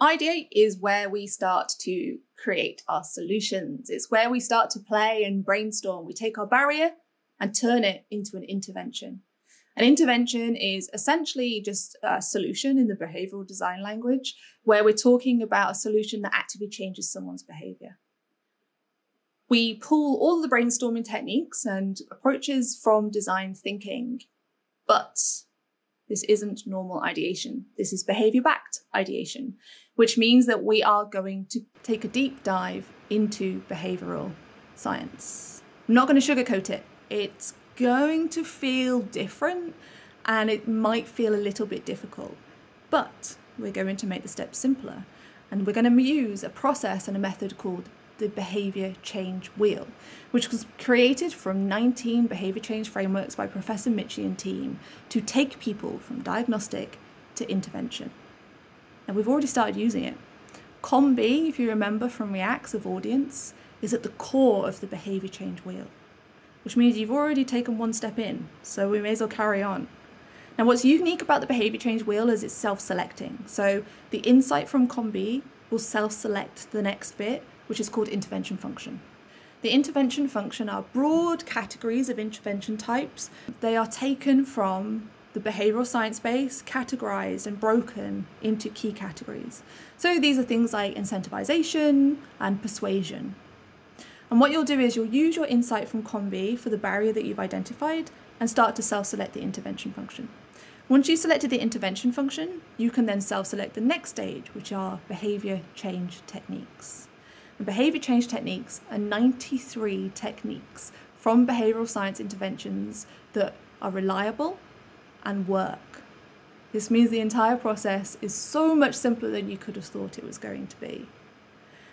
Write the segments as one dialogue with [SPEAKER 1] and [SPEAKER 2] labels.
[SPEAKER 1] Ideate is where we start to create our solutions. It's where we start to play and brainstorm. We take our barrier and turn it into an intervention. An intervention is essentially just a solution in the behavioral design language where we're talking about a solution that actively changes someone's behavior. We pull all the brainstorming techniques and approaches from design thinking, but this isn't normal ideation. This is behavior backed ideation, which means that we are going to take a deep dive into behavioral science. I'm not going to sugarcoat it. It's going to feel different and it might feel a little bit difficult, but we're going to make the steps simpler. And we're going to use a process and a method called the behavior change wheel, which was created from 19 behavior change frameworks by Professor Michie and team to take people from diagnostic to intervention. And we've already started using it. COM-B, if you remember from Reacts of audience, is at the core of the behavior change wheel, which means you've already taken one step in, so we may as well carry on. Now, what's unique about the behavior change wheel is it's self selecting. So the insight from COM-B will self select the next bit which is called intervention function. The intervention function are broad categories of intervention types. They are taken from the behavioral science base, categorized and broken into key categories. So these are things like incentivization and persuasion. And what you'll do is you'll use your insight from COM-B for the barrier that you've identified and start to self-select the intervention function. Once you've selected the intervention function, you can then self-select the next stage, which are behavior change techniques. And behaviour change techniques are 93 techniques from behavioural science interventions that are reliable and work. This means the entire process is so much simpler than you could have thought it was going to be.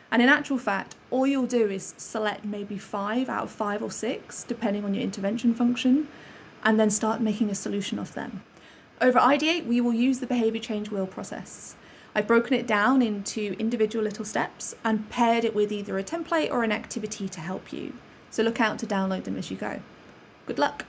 [SPEAKER 1] And in actual fact, all you'll do is select maybe five out of five or six, depending on your intervention function, and then start making a solution of them. Over Ideate, we will use the behaviour change wheel process. I've broken it down into individual little steps and paired it with either a template or an activity to help you. So look out to download them as you go. Good luck!